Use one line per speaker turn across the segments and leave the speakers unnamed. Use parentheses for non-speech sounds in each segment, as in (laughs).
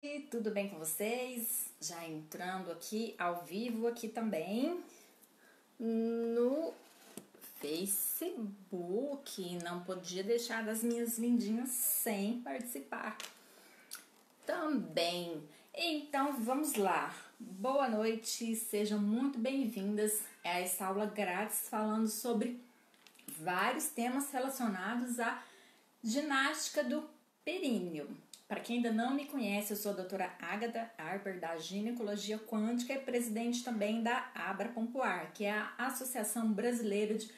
E tudo bem com vocês? Já entrando aqui ao vivo aqui também no Facebook. Não podia deixar das minhas lindinhas sem participar. Também. Então vamos lá. Boa noite, sejam muito bem-vindas a essa aula grátis falando sobre vários temas relacionados à ginástica do períneo. Para quem ainda não me conhece, eu sou a doutora Agatha Arber, da Ginecologia Quântica e presidente também da Abra Pompoar, que é a Associação Brasileira de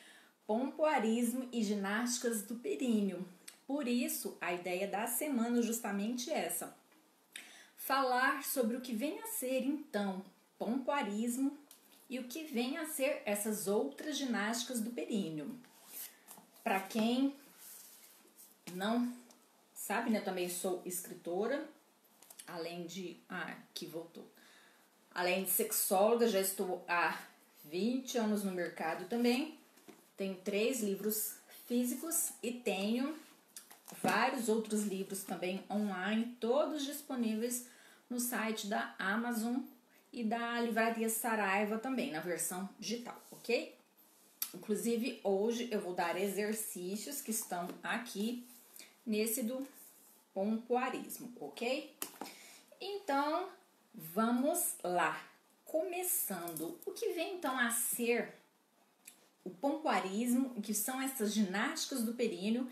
Pompoarismo e Ginásticas do Períneo. Por isso, a ideia da semana é justamente essa: falar sobre o que vem a ser então pompoarismo e o que vem a ser essas outras ginásticas do períneo. Para quem não sabe, né? Também sou escritora, além de. Ah, que voltou. Além de sexóloga, já estou há 20 anos no mercado também. Tenho três livros físicos e tenho vários outros livros também online, todos disponíveis no site da Amazon e da Livraria Saraiva também, na versão digital, ok? Inclusive, hoje eu vou dar exercícios que estão aqui nesse do pompoarismo, ok? Então, vamos lá. Começando, o que vem então a ser o pompoarismo, que são essas ginásticas do períneo,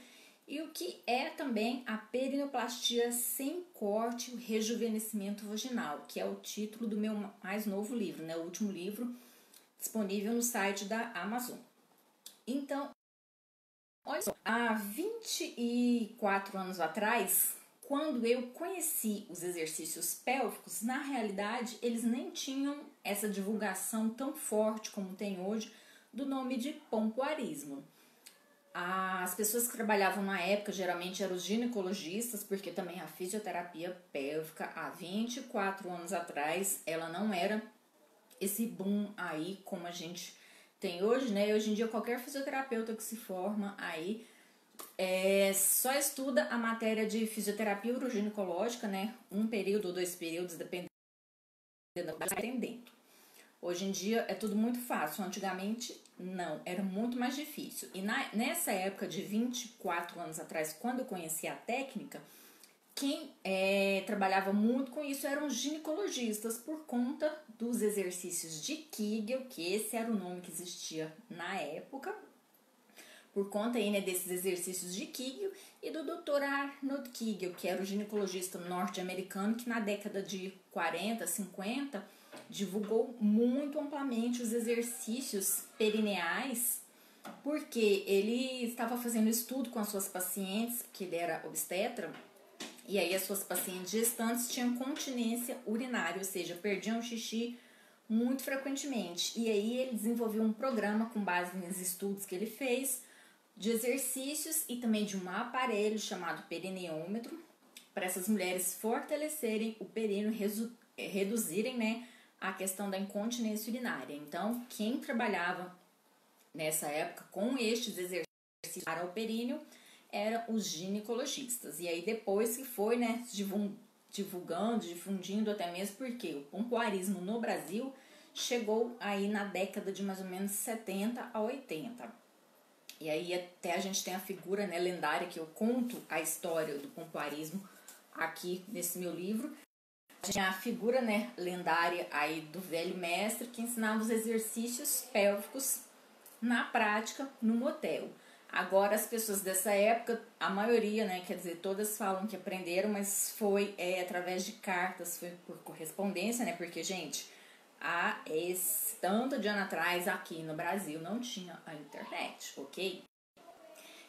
e o que é também a perinoplastia sem corte, o rejuvenescimento vaginal, que é o título do meu mais novo livro, né? O último livro disponível no site da Amazon. Então, olha só, há 24 anos atrás, quando eu conheci os exercícios pélvicos, na realidade eles nem tinham essa divulgação tão forte como tem hoje do nome de pompoarismo. As pessoas que trabalhavam na época geralmente eram os ginecologistas, porque também a fisioterapia pélvica há 24 anos atrás ela não era esse boom aí como a gente tem hoje, né? Hoje em dia qualquer fisioterapeuta que se forma aí é, só estuda a matéria de fisioterapia uroginecológica, né? Um período ou dois períodos, dependendo da atendendo. Hoje em dia é tudo muito fácil, antigamente não, era muito mais difícil. E na, nessa época de 24 anos atrás, quando eu conheci a técnica, quem é, trabalhava muito com isso eram ginecologistas por conta dos exercícios de Kegel, que esse era o nome que existia na época, por conta aí, né, desses exercícios de Kegel e do Dr. Arnold Kegel, que era o ginecologista norte-americano que na década de 40, 50 divulgou muito amplamente os exercícios perineais, porque ele estava fazendo estudo com as suas pacientes, porque ele era obstetra, e aí as suas pacientes gestantes tinham continência urinária, ou seja, perdiam xixi muito frequentemente. E aí ele desenvolveu um programa com base nos estudos que ele fez de exercícios e também de um aparelho chamado perineômetro para essas mulheres fortalecerem o períneo, reduzirem né, a questão da incontinência urinária. Então, quem trabalhava nessa época com estes exercícios para o períneo eram os ginecologistas. E aí depois que foi né, divulgando, difundindo até mesmo porque o pompoarismo no Brasil chegou aí na década de mais ou menos 70 a 80. E aí até a gente tem a figura né, lendária que eu conto a história do pompoarismo aqui nesse meu livro. Tinha a figura né, lendária aí do velho mestre que ensinava os exercícios pélvicos na prática no motel. Agora as pessoas dessa época, a maioria, né, quer dizer, todas falam que aprenderam, mas foi é, através de cartas, foi por correspondência, né? Porque, gente, há esse tanto de ano atrás aqui no Brasil não tinha a internet, ok?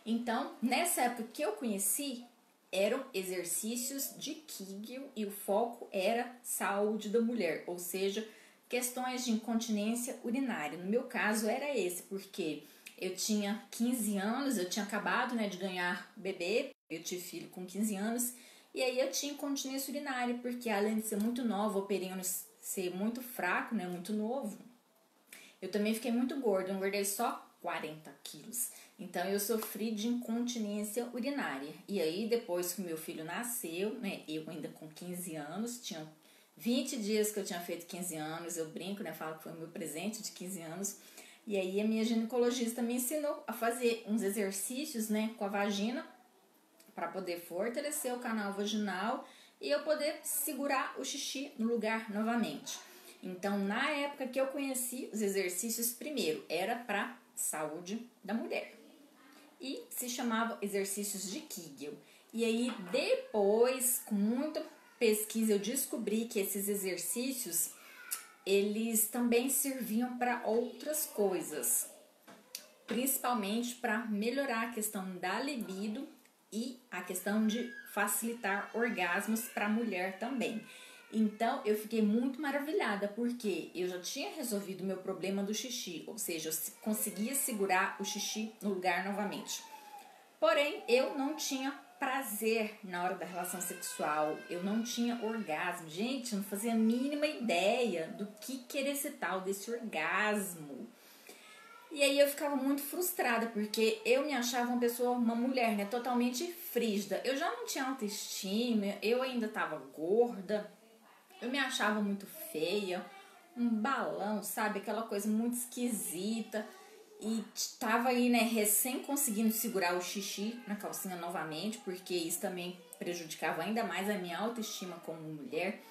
Então, nessa época que eu conheci, eram exercícios de Kegel e o foco era saúde da mulher, ou seja, questões de incontinência urinária. No meu caso era esse, porque eu tinha 15 anos, eu tinha acabado né, de ganhar bebê, eu tive filho com 15 anos, e aí eu tinha incontinência urinária, porque além de ser muito nova, o períneo ser muito fraco, né, muito novo, eu também fiquei muito gorda, eu engordei só 40 quilos. Então eu sofri de incontinência urinária. E aí, depois que meu filho nasceu, né? Eu ainda com 15 anos, tinha 20 dias que eu tinha feito 15 anos, eu brinco, né? Falo que foi meu presente de 15 anos. E aí a minha ginecologista me ensinou a fazer uns exercícios, né, com a vagina para poder fortalecer o canal vaginal e eu poder segurar o xixi no lugar novamente. Então, na época que eu conheci os exercícios, primeiro era para saúde da mulher e se chamava exercícios de Kegel. E aí depois, com muita pesquisa, eu descobri que esses exercícios eles também serviam para outras coisas, principalmente para melhorar a questão da libido e a questão de facilitar orgasmos para a mulher também. Então eu fiquei muito maravilhada porque eu já tinha resolvido meu problema do xixi, ou seja, eu conseguia segurar o xixi no lugar novamente. Porém, eu não tinha prazer na hora da relação sexual, eu não tinha orgasmo. Gente, eu não fazia a mínima ideia do que querer esse tal desse orgasmo. E aí eu ficava muito frustrada, porque eu me achava uma pessoa, uma mulher, né, totalmente frígida. Eu já não tinha autoestima, eu ainda estava gorda, eu me achava muito feia, um balão, sabe? Aquela coisa muito esquisita. E tava aí, né, recém conseguindo segurar o xixi na calcinha novamente, porque isso também prejudicava ainda mais a minha autoestima como mulher.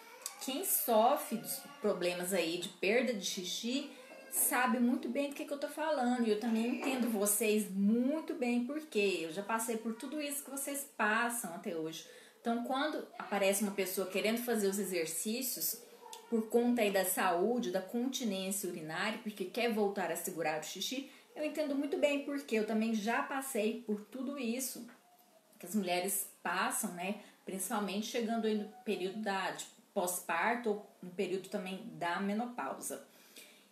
Quem sofre dos problemas aí de perda de xixi sabe muito bem do que, que eu tô falando. E eu também entendo vocês muito bem porque eu já passei por tudo isso que vocês passam até hoje. Então, quando aparece uma pessoa querendo fazer os exercícios por conta aí da saúde, da continência urinária, porque quer voltar a segurar o xixi, eu entendo muito bem porque eu também já passei por tudo isso que as mulheres passam, né? Principalmente chegando aí no período da pós-parto ou no período também da menopausa.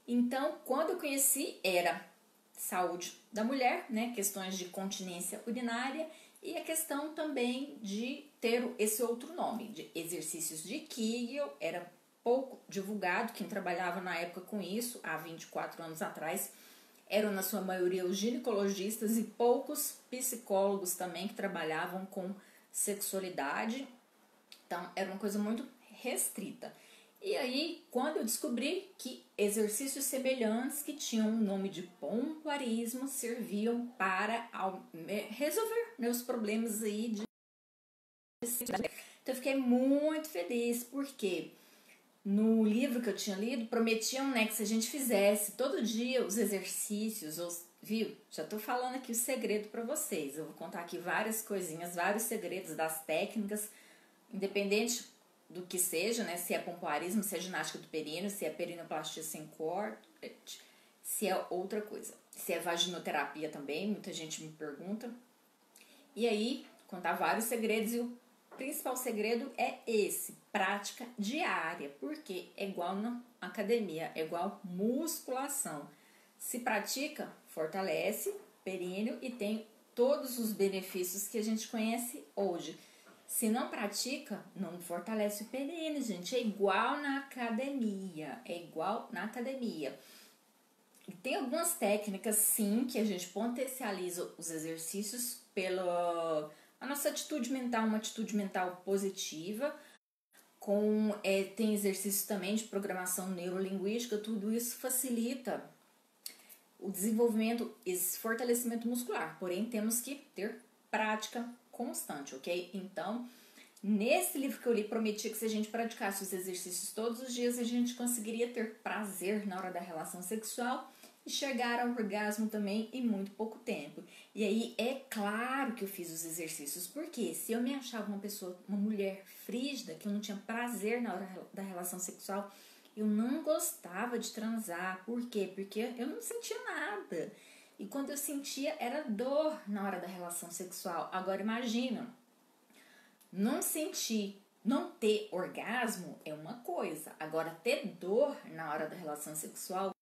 Então, quando eu conheci, era saúde da mulher, né? Questões de continência urinária e a questão também de ter esse outro nome, de exercícios de Kegel, era pouco divulgado, quem trabalhava na época com isso, há 24 anos atrás, eram na sua maioria os ginecologistas e poucos psicólogos também que trabalhavam com sexualidade. Então, era uma coisa muito restrita. E aí, quando eu descobri que exercícios semelhantes que tinham o nome de pompoarismo serviam para resolver meus problemas aí de então eu fiquei muito feliz porque no livro que eu tinha lido prometiam né, que se a gente fizesse todo dia os exercícios, os, viu? Já tô falando aqui o segredo para vocês. Eu vou contar aqui várias coisinhas, vários segredos das técnicas, independente do que seja, né? Se é pompoarismo, se é ginástica do períneo, se é perinoplastia sem corte, se é outra coisa. Se é vaginoterapia também, muita gente me pergunta. E aí, contar vários segredos e o principal segredo é esse, prática diária, porque é igual na academia, é igual musculação. Se pratica, fortalece períneo e tem todos os benefícios que a gente conhece hoje. Se não pratica, não fortalece o períneo, gente. É igual na academia. É igual na academia. E tem algumas técnicas, sim, que a gente potencializa os exercícios pela a nossa atitude mental, uma atitude mental positiva. Com, é, tem exercícios também de programação neurolinguística, tudo isso facilita o desenvolvimento, esse fortalecimento muscular. Porém, temos que ter prática constante, ok? Então, nesse livro que eu li, prometi que se a gente praticasse os exercícios todos os dias, a gente conseguiria ter prazer na hora da relação sexual e chegar ao orgasmo também em muito pouco tempo. E aí é claro que eu fiz os exercícios, porque se eu me achava uma pessoa, uma mulher frígida, que eu não tinha prazer na hora da relação sexual, eu não gostava de transar. Por quê? Porque eu não sentia nada. E quando eu sentia era dor na hora da relação sexual. Agora imagina, não sentir, não ter orgasmo é uma coisa. Agora ter dor na hora da relação sexual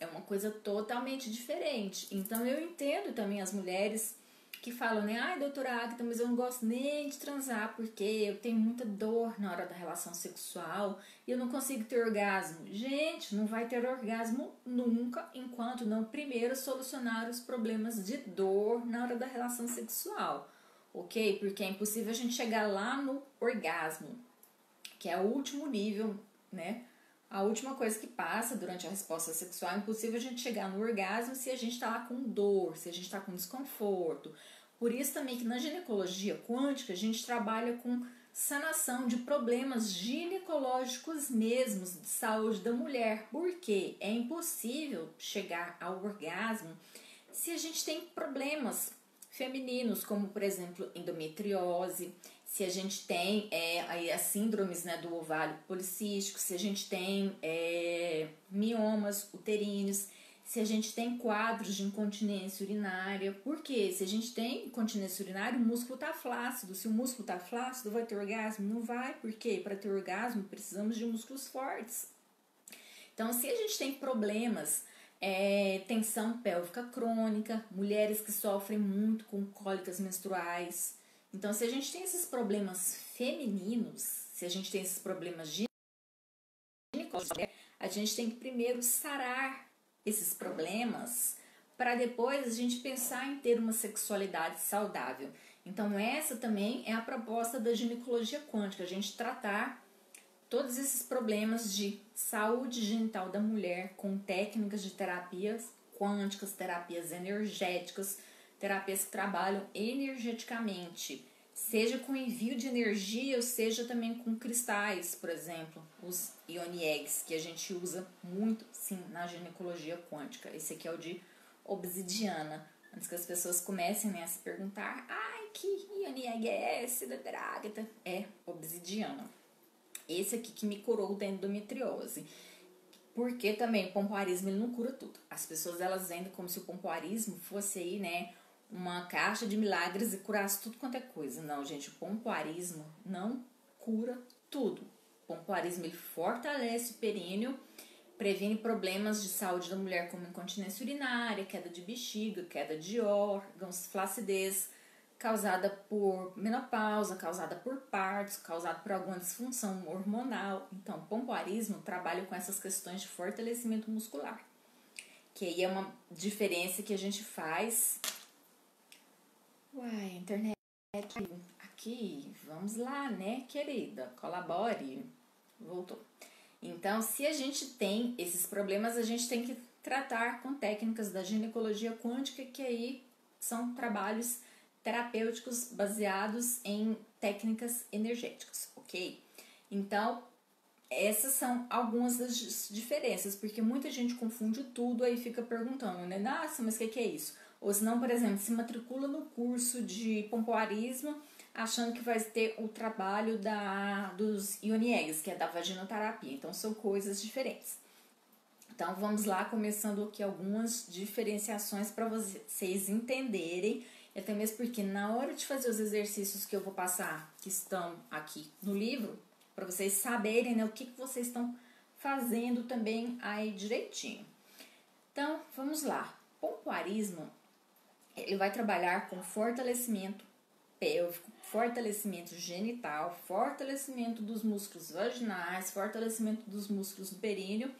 é uma coisa totalmente diferente. Então eu entendo também as mulheres que falam, né? Ai, doutora Agatha, mas eu não gosto nem de transar porque eu tenho muita dor na hora da relação sexual e eu não consigo ter orgasmo. Gente, não vai ter orgasmo nunca enquanto não primeiro solucionar os problemas de dor na hora da relação sexual, ok? Porque é impossível a gente chegar lá no orgasmo, que é o último nível, né? A última coisa que passa durante a resposta sexual é impossível a gente chegar no orgasmo se a gente está lá com dor, se a gente está com desconforto. Por isso também que na ginecologia quântica a gente trabalha com sanação de problemas ginecológicos mesmos de saúde da mulher, porque é impossível chegar ao orgasmo se a gente tem problemas femininos, como por exemplo endometriose, se a gente tem é, aí as síndromes né, do ovário policístico, se a gente tem é, miomas uterinos, se a gente tem quadros de incontinência urinária. Porque se a gente tem incontinência urinária, o músculo está flácido. Se o músculo está flácido, vai ter orgasmo? Não vai, porque para ter orgasmo precisamos de músculos fortes. Então, se a gente tem problemas, é, tensão pélvica crônica, mulheres que sofrem muito com cólicas menstruais, então, se a gente tem esses problemas femininos, se a gente tem esses problemas ginecológicos, a gente tem que primeiro sarar esses problemas para depois a gente pensar em ter uma sexualidade saudável. Então, essa também é a proposta da ginecologia quântica, a gente tratar todos esses problemas de saúde genital da mulher com técnicas de terapias quânticas, terapias energéticas, terapias que trabalham energeticamente, seja com envio de energia ou seja também com cristais, por exemplo, os ioni eggs, que a gente usa muito sim na ginecologia quântica. Esse aqui é o de obsidiana. Antes que as pessoas comecem né, a se perguntar, ai, que ioni egg é esse da Agatha? É obsidiana. Esse aqui que me curou da endometriose. Porque também o pompoarismo ele não cura tudo. As pessoas elas vendem como se o pompoarismo fosse aí, né, uma caixa de milagres e curasse tudo quanto é coisa. Não, gente, o pompoarismo não cura tudo. O pompoarismo ele fortalece o períneo, previne problemas de saúde da mulher como incontinência urinária, queda de bexiga, queda de órgãos, flacidez causada por menopausa, causada por partos, causada por alguma disfunção hormonal. Então, o pompoarismo trabalha com essas questões de fortalecimento muscular. Que aí é uma diferença que a gente faz Uai, internet aqui, vamos lá, né, querida? Colabore. Voltou. Então, se a gente tem esses problemas, a gente tem que tratar com técnicas da ginecologia quântica, que aí são trabalhos terapêuticos baseados em técnicas energéticas, ok? Então, essas são algumas das diferenças, porque muita gente confunde tudo aí fica perguntando, né? Nossa, mas o que, que é isso? Ou se não, por exemplo, se matricula no curso de pompoarismo achando que vai ter o trabalho da, dos Ioniegs, que é da vaginoterapia. Então, são coisas diferentes. Então, vamos lá, começando aqui algumas diferenciações para vocês entenderem, até mesmo porque na hora de fazer os exercícios que eu vou passar, que estão aqui no livro, para vocês saberem né, o que, que vocês estão fazendo também aí direitinho. Então, vamos lá. Pompoarismo ele vai trabalhar com fortalecimento pélvico, fortalecimento genital, fortalecimento dos músculos vaginais, fortalecimento dos músculos do períneo.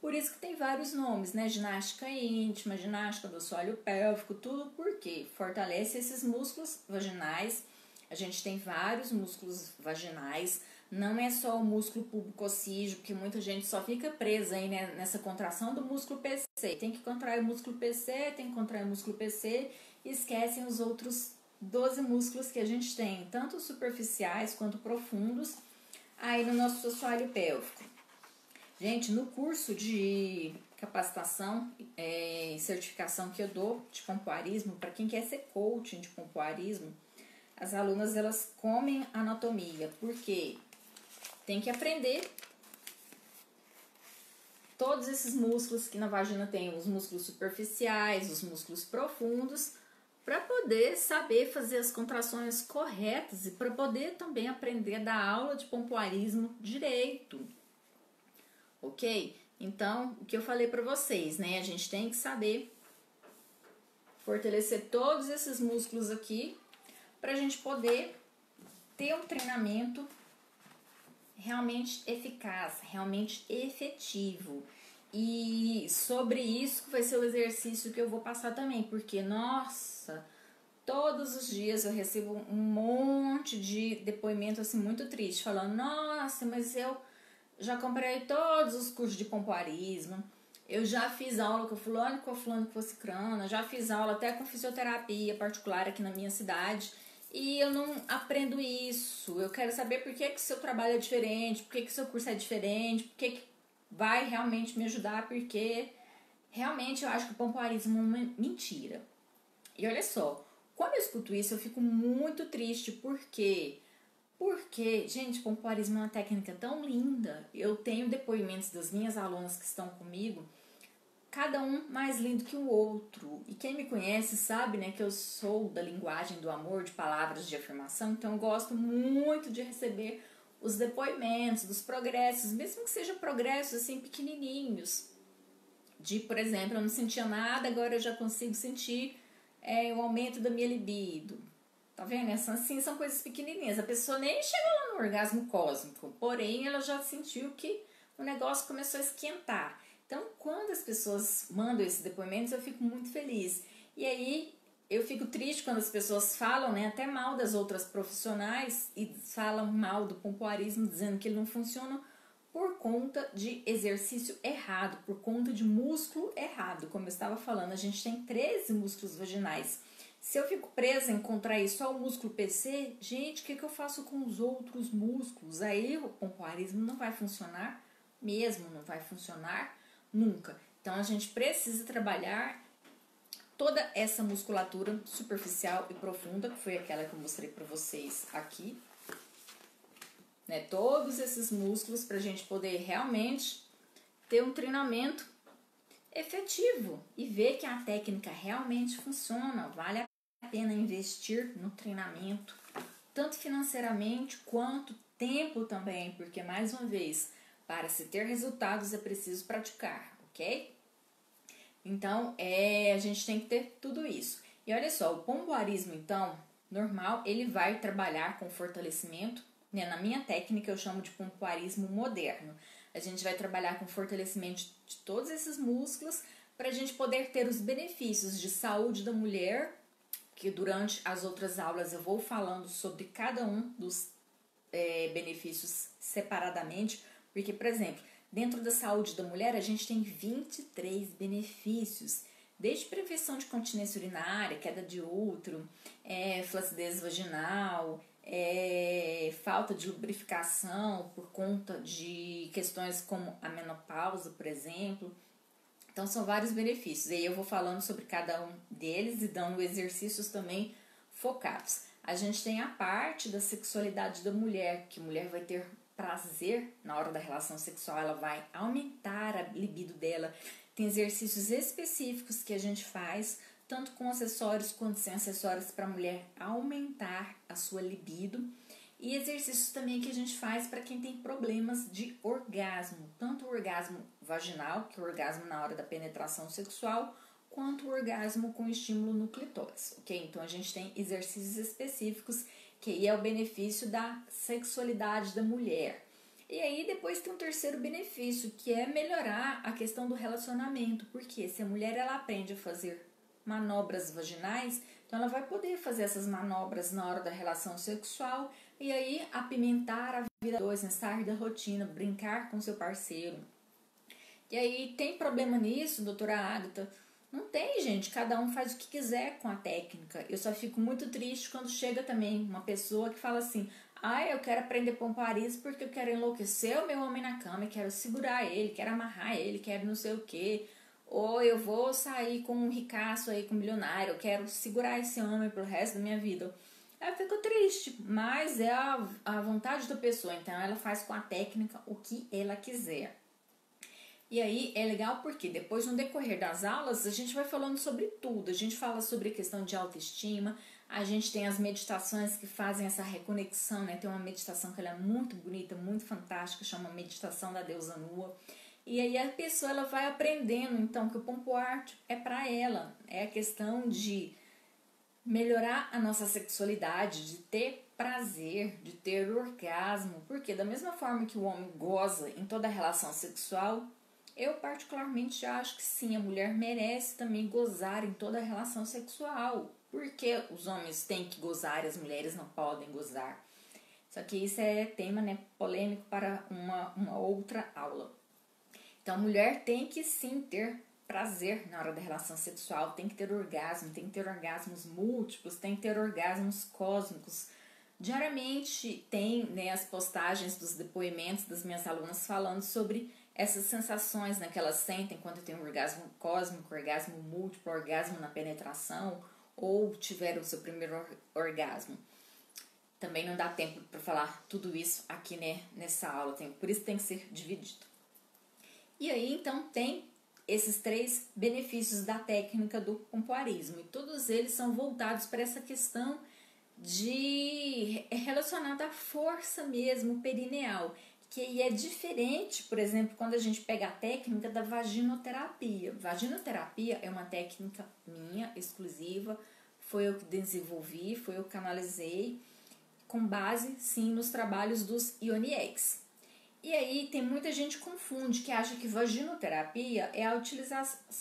Por isso que tem vários nomes, né? Ginástica íntima, ginástica do assoalho pélvico, tudo porque fortalece esses músculos vaginais. A gente tem vários músculos vaginais, não é só o músculo pubicocígeo, porque muita gente só fica presa aí né, nessa contração do músculo PC. Tem que contrair o músculo PC, tem que contrair o músculo PC e esquecem os outros 12 músculos que a gente tem, tanto superficiais quanto profundos, aí no nosso assoalho pélvico. Gente, no curso de capacitação é, e certificação que eu dou de pompoarismo, para quem quer ser coaching de pompoarismo, as alunas elas comem anatomia, porque tem que aprender todos esses músculos que na vagina tem, os músculos superficiais, os músculos profundos, para poder saber fazer as contrações corretas e para poder também aprender da aula de pompoarismo direito. OK? Então, o que eu falei para vocês, né? A gente tem que saber fortalecer todos esses músculos aqui para a gente poder ter um treinamento realmente eficaz, realmente efetivo. E sobre isso vai ser o exercício que eu vou passar também, porque nossa, todos os dias eu recebo um monte de depoimento assim muito triste, falando: "Nossa, mas eu já comprei todos os cursos de pompoarismo, eu já fiz aula com fulano, com fulano, com cicrana, já fiz aula até com fisioterapia particular aqui na minha cidade e eu não aprendo isso. Eu quero saber por que, que seu trabalho é diferente, por que, que seu curso é diferente, por que, que vai realmente me ajudar, porque realmente eu acho que o pompoarismo é uma mentira. E olha só, quando eu escuto isso, eu fico muito triste, porque porque, gente, pompoarismo é uma técnica tão linda. Eu tenho depoimentos das minhas alunas que estão comigo cada um mais lindo que o outro. E quem me conhece sabe, né, que eu sou da linguagem do amor, de palavras de afirmação, então eu gosto muito de receber os depoimentos dos progressos, mesmo que sejam progressos assim pequenininhos. De, por exemplo, eu não sentia nada, agora eu já consigo sentir é, o aumento da minha libido. Tá vendo? Assim, são coisas pequenininhas. A pessoa nem chegou lá no orgasmo cósmico, porém ela já sentiu que o negócio começou a esquentar. Então, quando as pessoas mandam esses depoimentos, eu fico muito feliz. E aí, eu fico triste quando as pessoas falam, né, até mal das outras profissionais e falam mal do pompoarismo, dizendo que ele não funciona por conta de exercício errado, por conta de músculo errado. Como eu estava falando, a gente tem 13 músculos vaginais. Se eu fico presa em contrair só o músculo PC, gente, o que, que eu faço com os outros músculos? Aí o pompoarismo não vai funcionar mesmo, não vai funcionar Nunca. Então a gente precisa trabalhar toda essa musculatura superficial e profunda, que foi aquela que eu mostrei para vocês aqui. Né? Todos esses músculos para a gente poder realmente ter um treinamento efetivo e ver que a técnica realmente funciona. Vale a pena investir no treinamento, tanto financeiramente quanto tempo também, porque mais uma vez para se ter resultados é preciso praticar, ok? Então, é, a gente tem que ter tudo isso. E olha só, o pomboarismo, então, normal, ele vai trabalhar com fortalecimento. Né? Na minha técnica, eu chamo de pompoarismo moderno. A gente vai trabalhar com fortalecimento de todos esses músculos para a gente poder ter os benefícios de saúde da mulher, que durante as outras aulas eu vou falando sobre cada um dos é, benefícios separadamente, porque, por exemplo, dentro da saúde da mulher, a gente tem 23 benefícios, desde prevenção de continência urinária, queda de útero, é, flacidez vaginal, é, falta de lubrificação por conta de questões como a menopausa, por exemplo. Então, são vários benefícios. E aí eu vou falando sobre cada um deles e dando exercícios também focados. A gente tem a parte da sexualidade da mulher, que a mulher vai ter prazer na hora da relação sexual, ela vai aumentar a libido dela. Tem exercícios específicos que a gente faz, tanto com acessórios quanto sem acessórios, para a mulher aumentar a sua libido. E exercícios também que a gente faz para quem tem problemas de orgasmo, tanto o orgasmo vaginal, que é o orgasmo na hora da penetração sexual, quanto o orgasmo com estímulo no clitóris, ok? Então a gente tem exercícios específicos que é o benefício da sexualidade da mulher. E aí depois tem um terceiro benefício, que é melhorar a questão do relacionamento, porque se a mulher ela aprende a fazer manobras vaginais, então ela vai poder fazer essas manobras na hora da relação sexual e aí apimentar a vida dois, né? sair da rotina, brincar com seu parceiro. E aí tem problema nisso, doutora Agatha? Não tem, gente. Cada um faz o que quiser com a técnica. Eu só fico muito triste quando chega também uma pessoa que fala assim: ah, eu quero aprender pompariz porque eu quero enlouquecer o meu homem na cama, quero segurar ele, quero amarrar ele, quero não sei o que. Ou eu vou sair com um ricaço aí, com um milionário, eu quero segurar esse homem pro resto da minha vida. Eu fico triste, mas é a, a vontade da pessoa, então ela faz com a técnica o que ela quiser. E aí é legal porque depois, no decorrer das aulas, a gente vai falando sobre tudo. A gente fala sobre a questão de autoestima, a gente tem as meditações que fazem essa reconexão, né? Tem uma meditação que ela é muito bonita, muito fantástica, chama Meditação da Deusa Nua, E aí a pessoa ela vai aprendendo então que o pompoar é para ela, é a questão de melhorar a nossa sexualidade, de ter prazer, de ter orgasmo, porque da mesma forma que o homem goza em toda relação sexual, eu particularmente acho que sim, a mulher merece também gozar em toda relação sexual. Porque os homens têm que gozar e as mulheres não podem gozar. Só que isso é tema né, polêmico para uma, uma outra aula. Então, a mulher tem que sim ter prazer na hora da relação sexual, tem que ter orgasmo, tem que ter orgasmos múltiplos, tem que ter orgasmos cósmicos. Diariamente tem né, as postagens dos depoimentos das minhas alunas falando sobre essas sensações né, que elas sentem quando tem um orgasmo cósmico, orgasmo múltiplo, orgasmo na penetração ou tiveram o seu primeiro orgasmo. Também não dá tempo para falar tudo isso aqui né, nessa aula, tem, por isso tem que ser dividido. E aí, então, tem esses três benefícios da técnica do pompoarismo, e todos eles são voltados para essa questão de relacionada à força mesmo perineal, que é diferente, por exemplo, quando a gente pega a técnica da vaginoterapia. Vaginoterapia é uma técnica minha, exclusiva, foi eu que desenvolvi, foi eu que canalizei, com base, sim, nos trabalhos dos Ioniex. E aí tem muita gente que confunde, que acha que vaginoterapia é a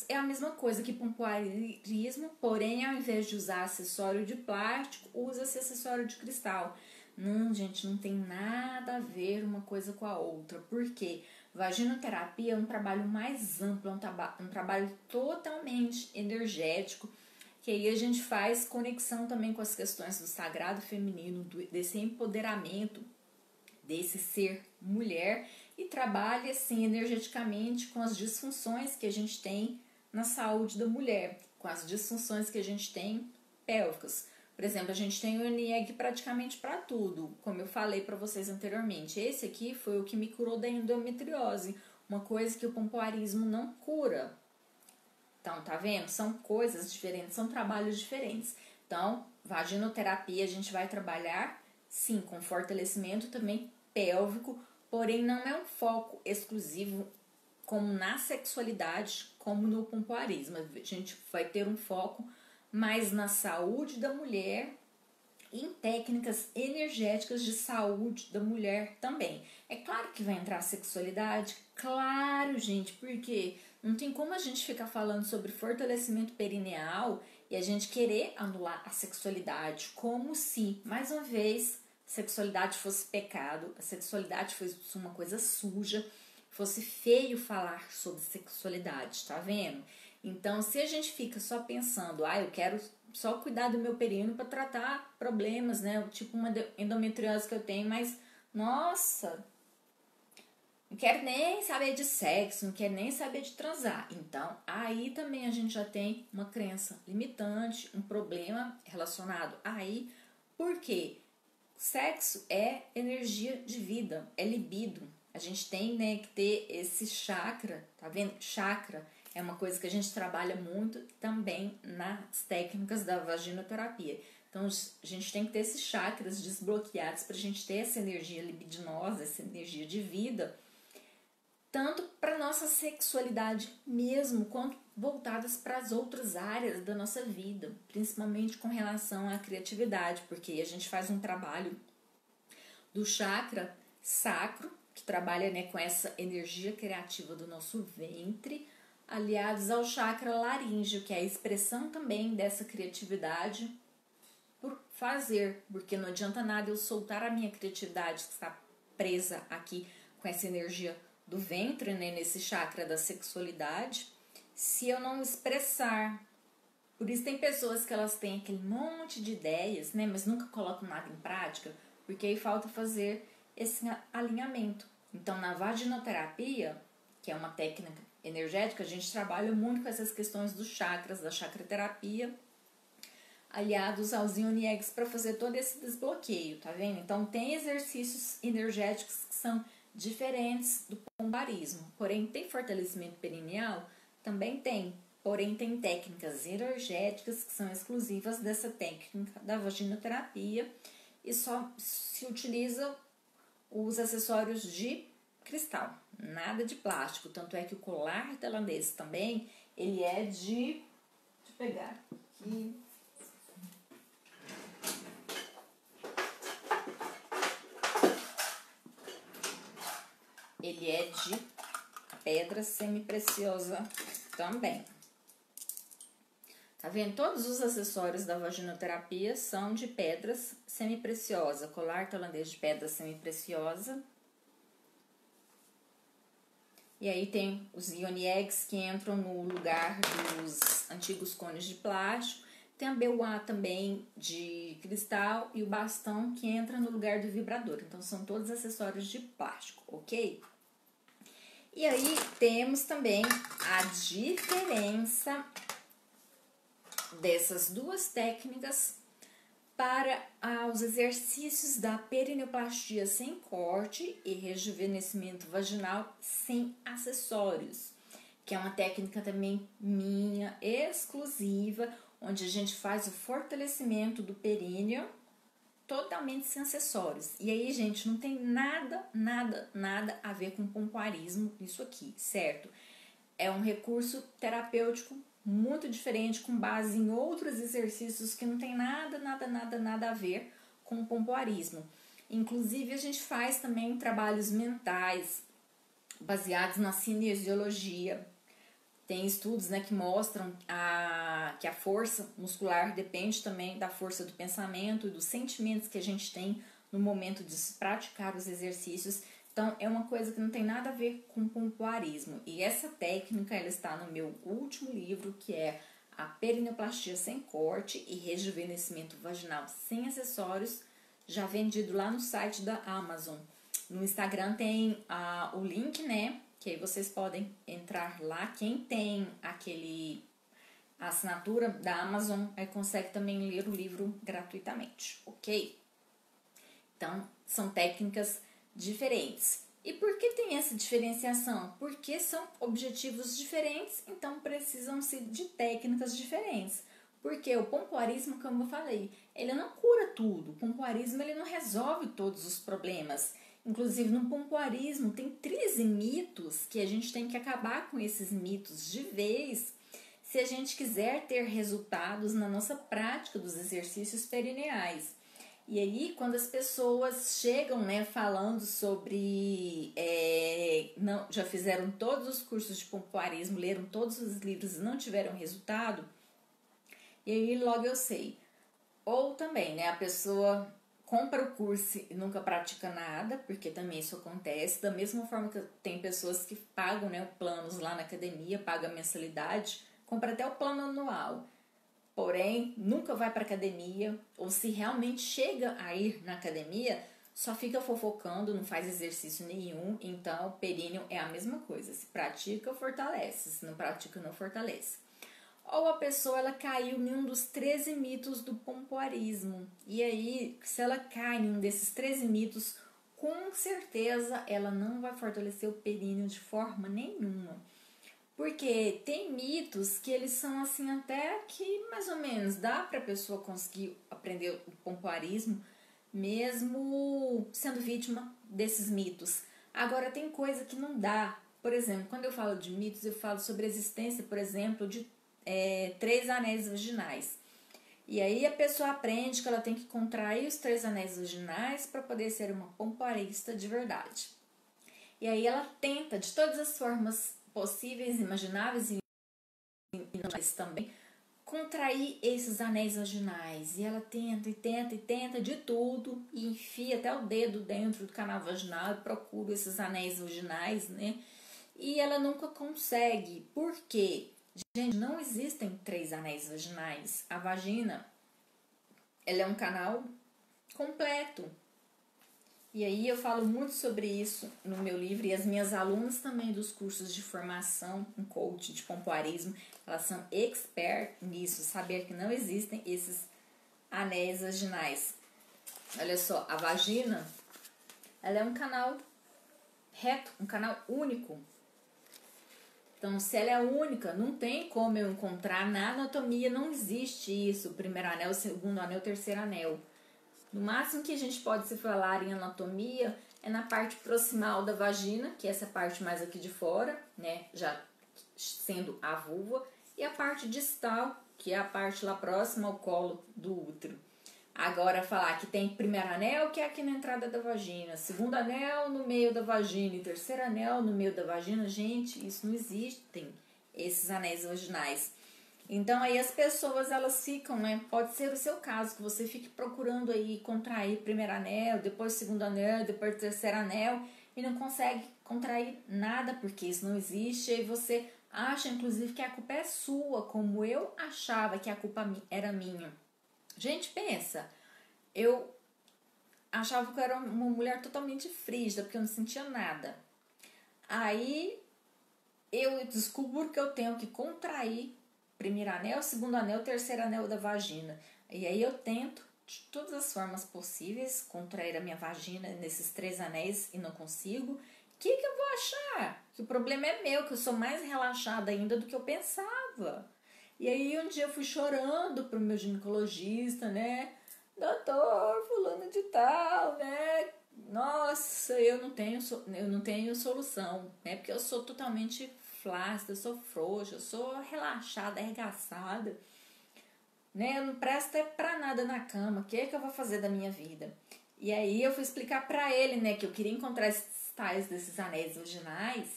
é a mesma coisa que pompoarismo, porém ao invés de usar acessório de plástico, usa-se acessório de cristal. Não, gente, não tem nada a ver uma coisa com a outra. Porque vaginoterapia é um trabalho mais amplo, é um, traba um trabalho totalmente energético, que aí a gente faz conexão também com as questões do sagrado feminino, do, desse empoderamento desse ser mulher e trabalha assim energeticamente com as disfunções que a gente tem na saúde da mulher, com as disfunções que a gente tem pélvicas. Por exemplo, a gente tem o NIEG praticamente para tudo, como eu falei para vocês anteriormente. Esse aqui foi o que me curou da endometriose, uma coisa que o pompoarismo não cura. Então, tá vendo? São coisas diferentes, são trabalhos diferentes. Então, vaginoterapia a gente vai trabalhar sim com fortalecimento também pélvico, porém não é um foco exclusivo como na sexualidade, como no pompoarismo. A gente vai ter um foco mais na saúde da mulher em técnicas energéticas de saúde da mulher também. É claro que vai entrar a sexualidade, claro, gente, porque não tem como a gente ficar falando sobre fortalecimento perineal e a gente querer anular a sexualidade, como se, mais uma vez, sexualidade fosse pecado, a sexualidade fosse uma coisa suja, fosse feio falar sobre sexualidade, tá vendo? Então, se a gente fica só pensando, ah, eu quero só cuidar do meu perino para tratar problemas, né? Tipo uma endometriose que eu tenho, mas nossa, não quero nem saber de sexo, não quero nem saber de transar. Então, aí também a gente já tem uma crença limitante, um problema relacionado aí. Por quê? Sexo é energia de vida, é libido. A gente tem né, que ter esse chakra, tá vendo? Chakra é uma coisa que a gente trabalha muito também nas técnicas da vaginoterapia. Então, a gente tem que ter esses chakras desbloqueados para a gente ter essa energia libidinosa, essa energia de vida, tanto para nossa sexualidade mesmo, quanto voltadas para as outras áreas da nossa vida, principalmente com relação à criatividade, porque a gente faz um trabalho do chakra sacro, que trabalha né, com essa energia criativa do nosso ventre, aliados ao chakra laríngeo, que é a expressão também dessa criatividade por fazer, porque não adianta nada eu soltar a minha criatividade que está presa aqui com essa energia do ventre, né, nesse chakra da sexualidade, se eu não expressar. Por isso tem pessoas que elas têm aquele monte de ideias, né, mas nunca colocam nada em prática, porque aí falta fazer esse alinhamento. Então, na vaginoterapia, que é uma técnica energética, a gente trabalha muito com essas questões dos chakras, da chacroterapia, aliados aos Ioniegs para fazer todo esse desbloqueio, tá vendo? Então, tem exercícios energéticos que são diferentes do pombarismo, porém, tem fortalecimento perineal também tem, porém tem técnicas energéticas que são exclusivas dessa técnica da vaginoterapia e só se utiliza os acessórios de cristal, nada de plástico. Tanto é que o colar tailandês também, ele é de... Deixa eu pegar aqui... Ele é de pedra semi-preciosa também. Tá vendo? Todos os acessórios da vaginoterapia são de pedras semi-preciosa. Colar tailandês de pedra semi-preciosa. E aí tem os ioni eggs que entram no lugar dos antigos cones de plástico. Tem a BUA também de cristal e o bastão que entra no lugar do vibrador. Então são todos acessórios de plástico, ok? E aí temos também a diferença dessas duas técnicas para os exercícios da perineoplastia sem corte e rejuvenescimento vaginal sem acessórios, que é uma técnica também minha, exclusiva, onde a gente faz o fortalecimento do períneo totalmente sem acessórios. E aí, gente, não tem nada, nada, nada a ver com pompoarismo isso aqui, certo? É um recurso terapêutico muito diferente, com base em outros exercícios que não tem nada, nada, nada, nada a ver com o pompoarismo. Inclusive, a gente faz também trabalhos mentais baseados na cinesiologia. Tem estudos né, que mostram a, que a força muscular depende também da força do pensamento e dos sentimentos que a gente tem no momento de praticar os exercícios. Então, é uma coisa que não tem nada a ver com pompoarismo. E essa técnica, ela está no meu último livro, que é a perineoplastia sem corte e rejuvenescimento vaginal sem acessórios, já vendido lá no site da Amazon. No Instagram tem ah, o link, né? Que aí vocês podem entrar lá. Quem tem aquele assinatura da Amazon aí consegue também ler o livro gratuitamente, ok? Então, são técnicas diferentes. E por que tem essa diferenciação? Porque são objetivos diferentes, então precisam-se de técnicas diferentes. Porque o pompoarismo, como eu falei, ele não cura tudo. O pompoarismo ele não resolve todos os problemas. Inclusive, no pompoarismo tem 13 mitos que a gente tem que acabar com esses mitos de vez se a gente quiser ter resultados na nossa prática dos exercícios perineais. E aí, quando as pessoas chegam, né, falando sobre. É, não, já fizeram todos os cursos de pompoarismo, leram todos os livros e não tiveram resultado, e aí logo eu sei. Ou também, né, a pessoa compra o curso e nunca pratica nada, porque também isso acontece. Da mesma forma que tem pessoas que pagam, né, planos lá na academia, pagam a mensalidade, compra até o plano anual porém nunca vai para academia, ou se realmente chega a ir na academia, só fica fofocando, não faz exercício nenhum, então períneo é a mesma coisa. Se pratica, fortalece, se não pratica, não fortalece. Ou a pessoa ela caiu em um dos 13 mitos do pompoarismo. E aí, se ela cai em um desses 13 mitos, com certeza ela não vai fortalecer o períneo de forma nenhuma. Porque tem mitos que eles são assim até que mais ou menos dá para a pessoa conseguir aprender o pompoarismo mesmo sendo vítima desses mitos. Agora tem coisa que não dá. Por exemplo, quando eu falo de mitos, eu falo sobre a existência, por exemplo, de é, três anéis vaginais. E aí a pessoa aprende que ela tem que contrair os três anéis vaginais para poder ser uma pompoarista de verdade. E aí ela tenta de todas as formas possíveis, imagináveis e também contrair esses anéis vaginais. E ela tenta e tenta e tenta de tudo e enfia até o dedo dentro do canal vaginal e procura esses anéis vaginais, né? E ela nunca consegue. Por quê? Gente, não existem três anéis vaginais. A vagina, ela é um canal completo. E aí eu falo muito sobre isso no meu livro e as minhas alunas também dos cursos de formação em coach de pompoarismo, elas são expert nisso, saber que não existem esses anéis vaginais. Olha só, a vagina, ela é um canal reto, um canal único. Então, se ela é única, não tem como eu encontrar na anatomia, não existe isso, o primeiro anel, o segundo anel, o terceiro anel. No máximo que a gente pode se falar em anatomia é na parte proximal da vagina, que é essa parte mais aqui de fora, né? Já sendo a vulva, e a parte distal, que é a parte lá próxima ao colo do útero. Agora, falar que tem primeiro anel, que é aqui na entrada da vagina, segundo anel no meio da vagina e terceiro anel no meio da vagina, gente, isso não existem, esses anéis vaginais. Então aí as pessoas elas ficam, né? Pode ser o seu caso, que você fique procurando aí contrair primeiro anel, depois segundo anel, depois terceiro anel e não consegue contrair nada porque isso não existe e você acha inclusive que a culpa é sua, como eu achava que a culpa era minha. Gente, pensa, eu achava que eu era uma mulher totalmente frígida porque eu não sentia nada. Aí eu descubro que eu tenho que contrair primeiro anel, segundo anel, terceiro anel da vagina. E aí eu tento de todas as formas possíveis contrair a minha vagina nesses três anéis e não consigo. O que, que eu vou achar? Que o problema é meu, que eu sou mais relaxada ainda do que eu pensava. E aí um dia eu fui chorando pro meu ginecologista, né? Doutor, fulano de tal, né? Nossa, eu não tenho, eu não tenho solução, né? Porque eu sou totalmente flácida, eu sou frouxa, eu sou relaxada, arregaçada, né? Eu não presto pra nada na cama, o que é que eu vou fazer da minha vida? E aí eu fui explicar para ele, né, que eu queria encontrar esses tais desses anéis vaginais.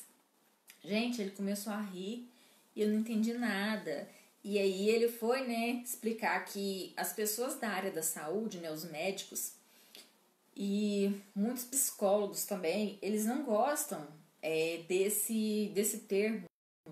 Gente, ele começou a rir e eu não entendi nada. E aí ele foi, né, explicar que as pessoas da área da saúde, né, os médicos e muitos psicólogos também, eles não gostam é, desse, desse termo,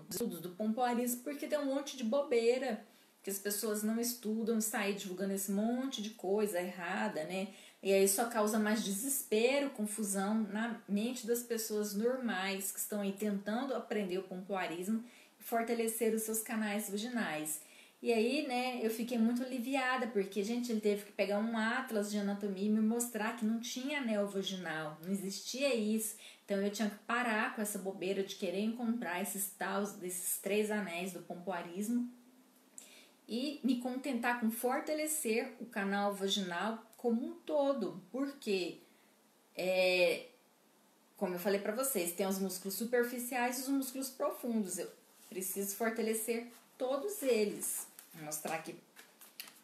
estudos do pompoarismo, porque tem um monte de bobeira que as pessoas não estudam, saem divulgando esse monte de coisa errada, né? E aí só causa mais desespero, confusão na mente das pessoas normais que estão aí tentando aprender o pompoarismo e fortalecer os seus canais vaginais. E aí, né, eu fiquei muito aliviada, porque, gente, ele teve que pegar um atlas de anatomia e me mostrar que não tinha anel vaginal, não existia isso. Então eu tinha que parar com essa bobeira de querer encontrar esses taus desses três anéis do pompoarismo e me contentar com fortalecer o canal vaginal como um todo, porque é, como eu falei para vocês, tem os músculos superficiais e os músculos profundos. Eu preciso fortalecer todos eles. Vou mostrar aqui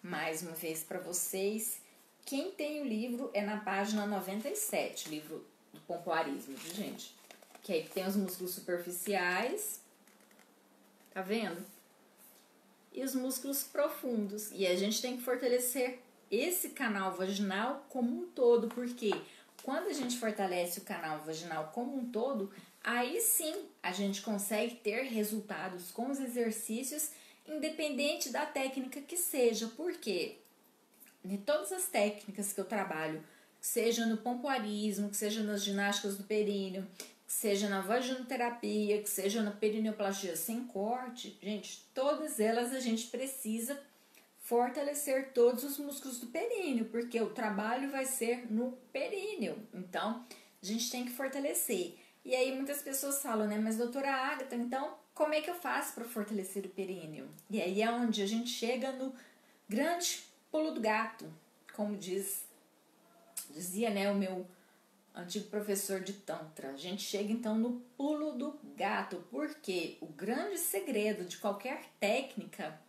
mais uma vez para vocês. Quem tem o livro é na página 97, livro do pompoarismo, gente? Que aí tem os músculos superficiais, tá vendo? E os músculos profundos. E a gente tem que fortalecer esse canal vaginal como um todo, porque quando a gente fortalece o canal vaginal como um todo, aí sim a gente consegue ter resultados com os exercícios, independente da técnica que seja, porque de todas as técnicas que eu trabalho seja no pompoarismo, que seja nas ginásticas do períneo, que seja na vaginoterapia, que seja na perineoplastia sem corte, gente, todas elas a gente precisa fortalecer todos os músculos do períneo, porque o trabalho vai ser no períneo. Então, a gente tem que fortalecer. E aí muitas pessoas falam, né, mas doutora Agatha, então como é que eu faço para fortalecer o períneo? E aí é onde a gente chega no grande pulo do gato, como diz dizia né, o meu antigo professor de Tantra. A gente chega então no pulo do gato, porque o grande segredo de qualquer técnica.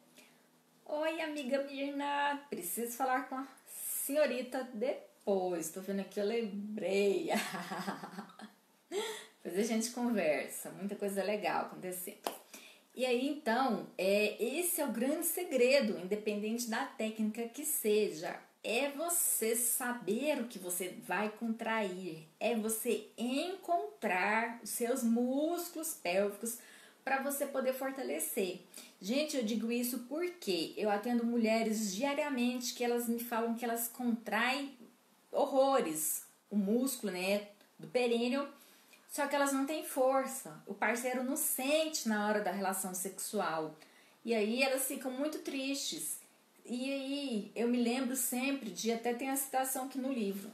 Oi, amiga Mirna, preciso falar com a senhorita depois. Tô vendo aqui, eu lembrei. (laughs) (laughs) Depois a gente conversa, muita coisa legal acontecendo. E aí então, é, esse é o grande segredo, independente da técnica que seja é você saber o que você vai contrair, é você encontrar os seus músculos pélvicos para você poder fortalecer. Gente, eu digo isso porque eu atendo mulheres diariamente que elas me falam que elas contraem horrores o músculo, né, do períneo, só que elas não têm força. O parceiro não sente na hora da relação sexual. E aí elas ficam muito tristes. E aí eu me lembro sempre de, até tem a citação aqui no livro.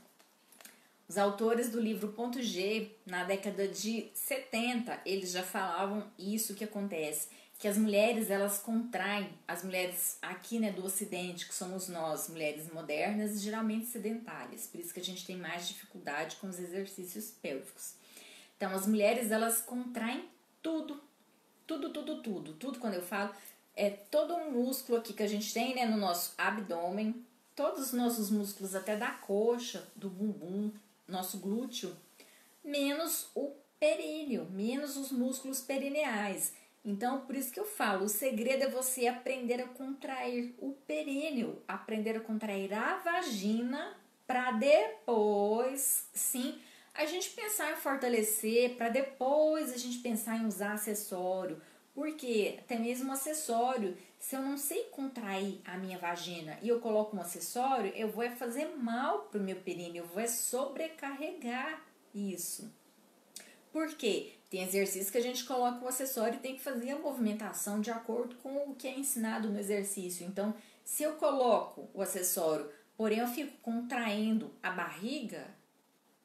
Os autores do livro Ponto G, na década de 70, eles já falavam isso que acontece. que as mulheres elas contraem, as mulheres aqui né, do ocidente, que somos nós, mulheres modernas, geralmente sedentárias, por isso que a gente tem mais dificuldade com os exercícios pélvicos. Então as mulheres elas contraem tudo, tudo, tudo, tudo, tudo quando eu falo é todo um músculo aqui que a gente tem né, no nosso abdômen, todos os nossos músculos até da coxa, do bumbum, nosso glúteo, menos o períneo, menos os músculos perineais. Então, por isso que eu falo, o segredo é você aprender a contrair o períneo, aprender a contrair a vagina para depois, sim, a gente pensar em fortalecer, para depois a gente pensar em usar acessório. Porque até mesmo um acessório, se eu não sei contrair a minha vagina e eu coloco um acessório, eu vou fazer mal pro meu períneo, eu vou sobrecarregar isso. Por quê? Tem exercício que a gente coloca o acessório e tem que fazer a movimentação de acordo com o que é ensinado no exercício. Então, se eu coloco o acessório, porém eu fico contraindo a barriga,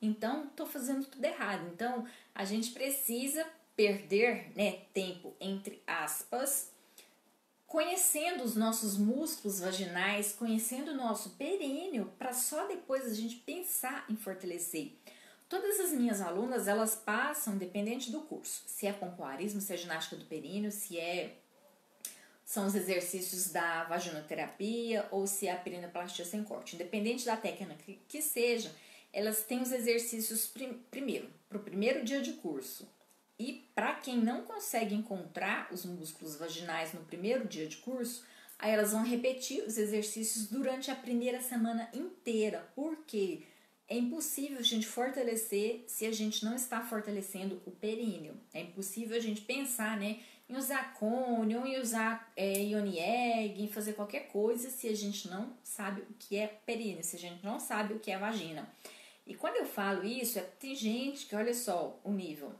então estou fazendo tudo errado. Então, a gente precisa perder né, tempo, entre aspas, conhecendo os nossos músculos vaginais, conhecendo o nosso períneo, para só depois a gente pensar em fortalecer. Todas as minhas alunas, elas passam, dependente do curso, se é pompoarismo, se é ginástica do períneo, se é são os exercícios da vaginoterapia ou se é a perinoplastia sem corte. Independente da técnica que, que seja, elas têm os exercícios prim, primeiro, para o primeiro dia de curso. E para quem não consegue encontrar os músculos vaginais no primeiro dia de curso, aí elas vão repetir os exercícios durante a primeira semana inteira. Porque é impossível a gente fortalecer se a gente não está fortalecendo o períneo. É impossível a gente pensar, né, em usar cone ou em usar é, ioni em fazer qualquer coisa se a gente não sabe o que é períneo, se a gente não sabe o que é vagina. E quando eu falo isso, é, tem gente que olha só o nível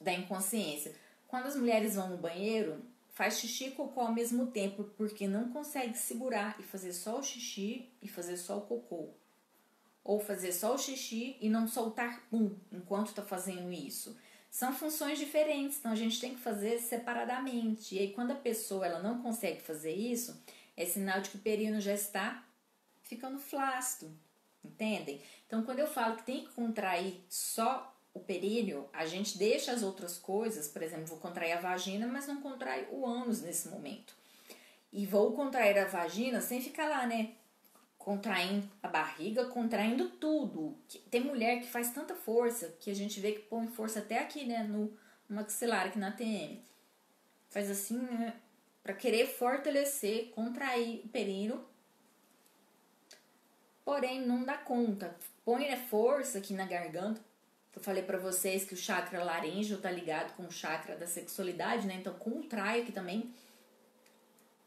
da inconsciência. Quando as mulheres vão no banheiro, faz xixi e cocô ao mesmo tempo, porque não consegue segurar e fazer só o xixi e fazer só o cocô ou fazer só o xixi e não soltar pum enquanto está fazendo isso. São funções diferentes, então a gente tem que fazer separadamente. E aí quando a pessoa ela não consegue fazer isso, é sinal de que o perino já está ficando flácido, entendem? Então quando eu falo que tem que contrair só o períneo, a gente deixa as outras coisas, por exemplo, vou contrair a vagina, mas não contrai o ânus nesse momento. E vou contrair a vagina sem ficar lá, né? contraindo a barriga, contraindo tudo. Tem mulher que faz tanta força que a gente vê que põe força até aqui, né, no, maxilar, aqui na TM. Faz assim, né, para querer fortalecer, contrair o períneo. Porém, não dá conta. Põe força aqui na garganta. Eu falei para vocês que o chakra laríngeo tá ligado com o chakra da sexualidade, né? Então, contrai aqui também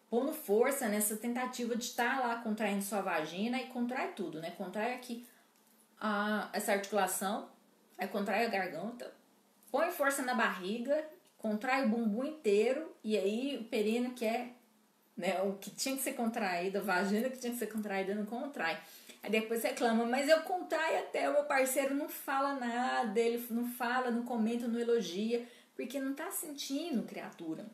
pondo força nessa tentativa de estar lá contraindo sua vagina e contrai tudo, né? Contrai aqui a, essa articulação, aí contrai a garganta, põe força na barriga, contrai o bumbum inteiro e aí o perino que é né, o que tinha que ser contraído, a vagina que tinha que ser contraída não contrai. Aí depois reclama, mas eu contraio até, o meu parceiro não fala nada, ele não fala, não comenta, não elogia, porque não tá sentindo, criatura.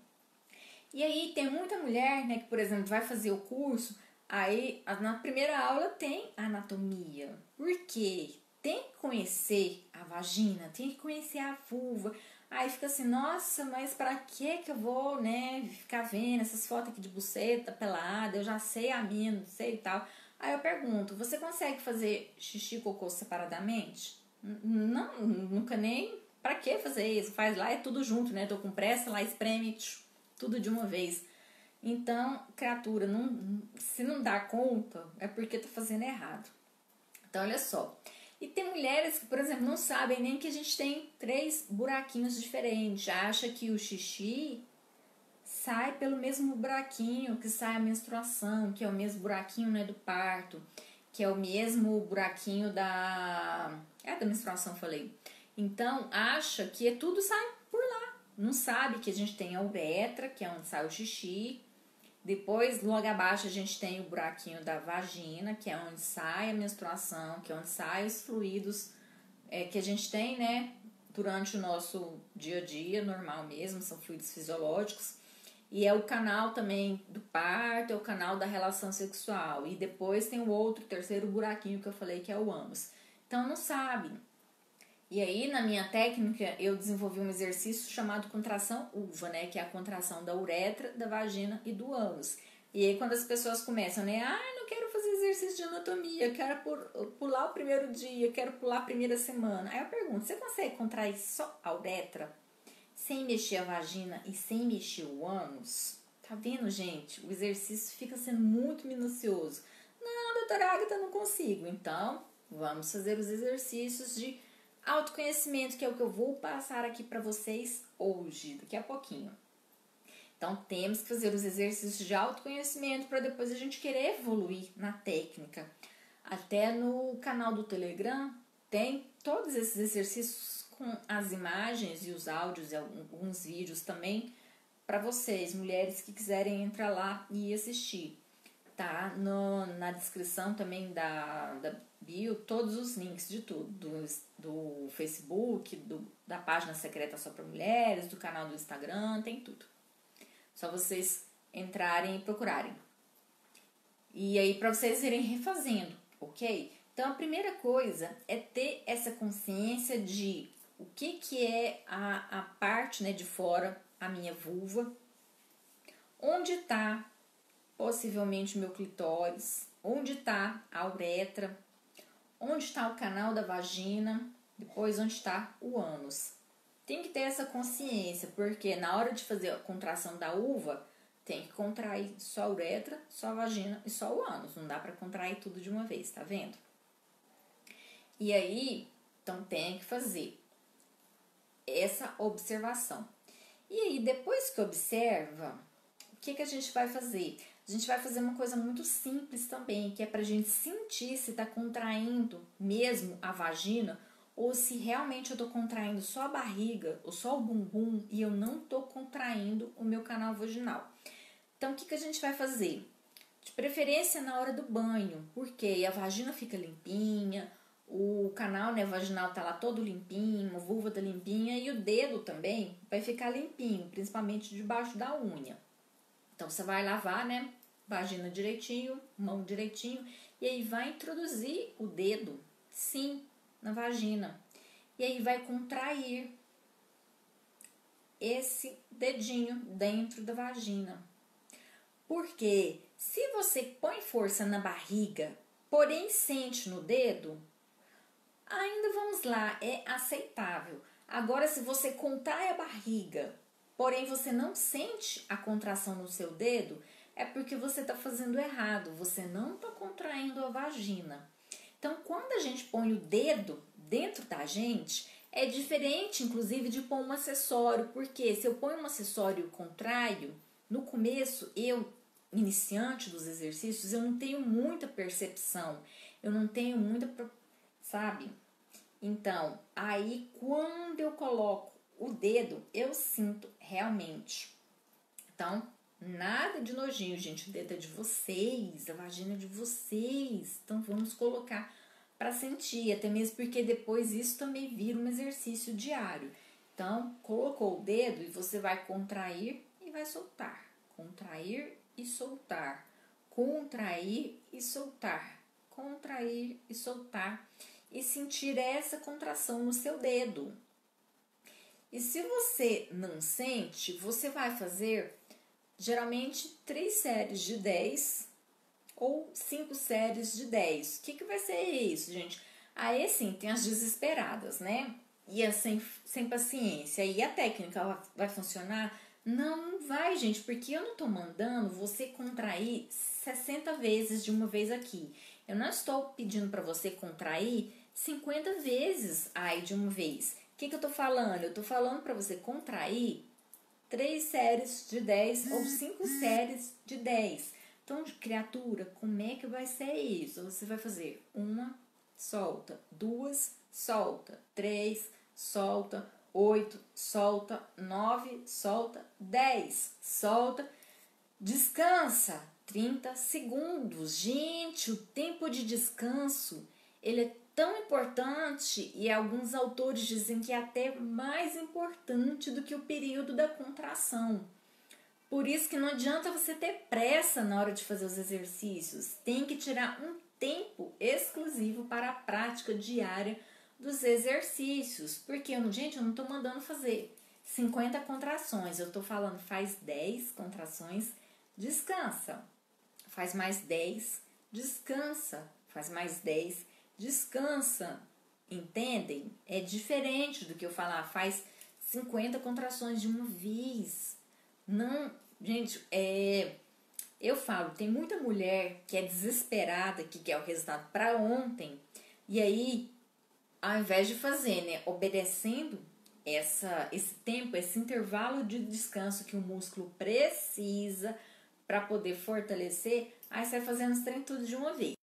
E aí tem muita mulher, né, que por exemplo vai fazer o curso, aí na primeira aula tem anatomia. Por quê? Tem que conhecer a vagina, tem que conhecer a vulva. Aí fica assim, nossa, mas para que que eu vou, né, ficar vendo essas fotos aqui de buceta pelada, eu já sei a minha, não sei e tal. Aí eu pergunto, você consegue fazer xixi e cocô separadamente? Não, nunca nem. Para que fazer isso? Faz lá, é tudo junto, né? Tô com pressa, lá espreme, tudo de uma vez. Então, criatura, não, se não dá conta, é porque tá fazendo errado. Então, olha só. E tem mulheres que, por exemplo, não sabem nem que a gente tem três buraquinhos diferentes. Acha que o xixi sai pelo mesmo buraquinho que sai a menstruação, que é o mesmo buraquinho né, do parto, que é o mesmo buraquinho da. É da menstruação, falei. Então, acha que é tudo sai não sabe que a gente tem a uretra, que é onde sai o xixi. Depois, logo abaixo, a gente tem o buraquinho da vagina, que é onde sai a menstruação, que é onde saem os fluidos é, que a gente tem, né? durante o nosso dia a dia, normal mesmo, são fluidos fisiológicos. E é o canal também do parto, é o canal da relação sexual. E depois tem o outro, terceiro buraquinho que eu falei que é o ânus. Então não sabe. E aí, na minha técnica, eu desenvolvi um exercício chamado contração uva, né? Que é a contração da uretra, da vagina e do ânus. E aí, quando as pessoas começam, né? Ah, não quero fazer exercício de anatomia, quero pular o primeiro dia, quero pular a primeira semana. Aí eu pergunto: você consegue contrair só a uretra? Sem mexer a vagina e sem mexer o ânus, tá vendo, gente? O exercício fica sendo muito minucioso. Não, doutora Agatha, não consigo. Então, vamos fazer os exercícios de autoconhecimento, que é o que eu vou passar aqui para vocês hoje, daqui a pouquinho. Então, temos que fazer os exercícios de autoconhecimento para depois a gente querer evoluir na técnica. Até no canal do Telegram tem todos esses exercícios com as imagens e os áudios e alguns vídeos também para vocês, mulheres que quiserem entrar lá e assistir. Tá no, na descrição também da, da bio todos os links de tudo, do, do Facebook, do, da página secreta só para mulheres, do canal do Instagram, tem tudo. Só vocês entrarem e procurarem. E aí para vocês irem refazendo, ok? Então a primeira coisa é ter essa consciência de o que, que é a, a parte né, de fora, a minha vulva, onde está possivelmente o meu clitóris, onde está a uretra, onde está o canal da vagina, depois onde está o ânus. Tem que ter essa consciência, porque na hora de fazer a contração da uva, tem que contrair só a uretra, só a vagina e só o ânus. Não dá para contrair tudo de uma vez, tá vendo? E aí, então tem que fazer essa observação. E aí, depois que observa, o que, que a gente vai fazer? A gente vai fazer uma coisa muito simples também, que é para a gente sentir se está contraindo mesmo a vagina ou se realmente eu estou contraindo só a barriga ou só o bumbum e eu não estou contraindo o meu canal vaginal. Então, o que, que a gente vai fazer? De preferência na hora do banho, porque a vagina fica limpinha, o canal né, vaginal tá lá todo limpinho, a vulva tá limpinha e o dedo também vai ficar limpinho, principalmente debaixo da unha. Então você vai lavar, né? Vagina direitinho, mão direitinho, e aí vai introduzir o dedo, sim, na vagina. E aí vai contrair esse dedinho dentro da vagina. Porque se você põe força na barriga, porém sente no dedo, ainda vamos lá, é aceitável. Agora, se você contrai a barriga, porém você não sente a contração no seu dedo, é porque você está fazendo errado, você não está contraindo a vagina. Então, quando a gente põe o dedo dentro da gente, é diferente, inclusive, de pôr um acessório, porque se eu ponho um acessório contraio, no começo, eu, iniciante dos exercícios, eu não tenho muita percepção, eu não tenho muita sabe? Então, aí quando eu coloco o dedo, eu sinto realmente. Então, nada de nojinho, gente. O dedo é de vocês, a vagina é de vocês. Então, vamos colocar para sentir, até mesmo porque depois isso também vira um exercício diário. Então, colocou o dedo e você vai contrair e vai soltar. Contrair e soltar. Contrair e soltar. Contrair e soltar e sentir essa contração no seu dedo. E se você não sente, você vai fazer geralmente três séries de 10 ou cinco séries de 10. O que, que vai ser isso, gente? Aí sim, tem as desesperadas, né? E é sem, sem paciência. E a técnica vai funcionar? Não, não vai, gente, porque eu não tô mandando você contrair 60 vezes de uma vez aqui. Eu não estou pedindo para você contrair 50 vezes ai de uma vez. O que, que eu tô falando? Eu tô falando para você contrair três séries de 10 ou cinco séries de 10. Então, de criatura, como é que vai ser isso? Você vai fazer uma, solta, duas, solta, três, solta, oito, solta, nove, solta, dez, solta, descansa, 30 segundos. Gente, o tempo de descanso, ele é tão importante e alguns autores dizem que é até mais importante do que o período da contração. Por isso que não adianta você ter pressa na hora de fazer os exercícios. Tem que tirar um tempo exclusivo para a prática diária dos exercícios. Porque, gente, eu não estou mandando fazer 50 contrações. Eu estou falando, faz 10 contrações, descansa. Faz mais 10, descansa. Faz mais 10, descansa. Entendem? É diferente do que eu falar, faz 50 contrações de uma vez. Não, gente, é. Eu falo, tem muita mulher que é desesperada, que quer o resultado para ontem, e aí, ao invés de fazer, né, obedecendo essa, esse tempo, esse intervalo de descanso que o músculo precisa para poder fortalecer, aí vai fazendo os treinos tudo de uma vez.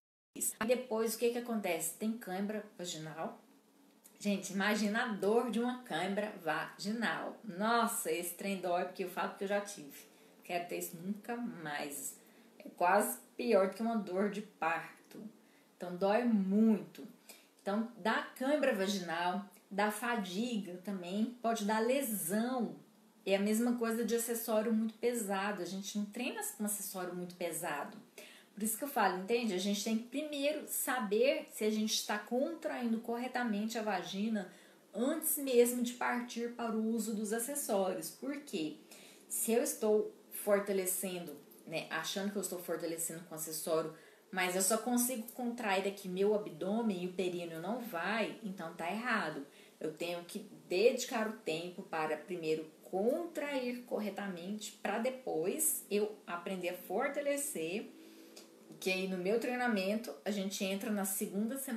Aí depois o que, que acontece? Tem cãibra vaginal. Gente, imagina a dor de uma cãibra vaginal. Nossa, esse trem dói porque eu falo que eu já tive. Quero ter isso nunca mais. É quase pior do que uma dor de parto. Então dói muito. Então, dá cãibra vaginal, dá fadiga também, pode dar lesão. É a mesma coisa de acessório muito pesado. A gente não treina com acessório muito pesado. Por isso que eu falo, entende? A gente tem que primeiro saber se a gente está contraindo corretamente a vagina antes mesmo de partir para o uso dos acessórios. Por quê? Se eu estou fortalecendo, né, achando que eu estou fortalecendo com acessório, mas eu só consigo contrair aqui meu abdômen e o períneo não vai, então tá errado. Eu tenho que dedicar o tempo para primeiro contrair corretamente para depois eu aprender a fortalecer que aí no meu treinamento a gente entra na segunda semana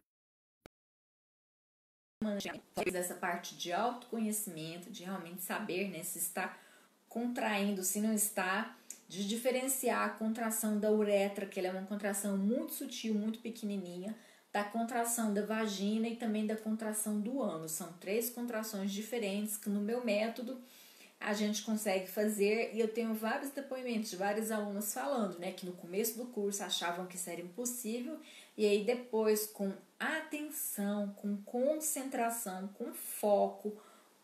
essa parte de autoconhecimento, de realmente saber né, se está contraindo, se não está, de diferenciar a contração da uretra, que ela é uma contração muito sutil, muito pequenininha, da contração da vagina e também da contração do ânus. São três contrações diferentes que no meu método a gente consegue fazer e eu tenho vários depoimentos de vários alunos falando, né, que no começo do curso achavam que isso era impossível e aí depois com atenção, com concentração, com foco,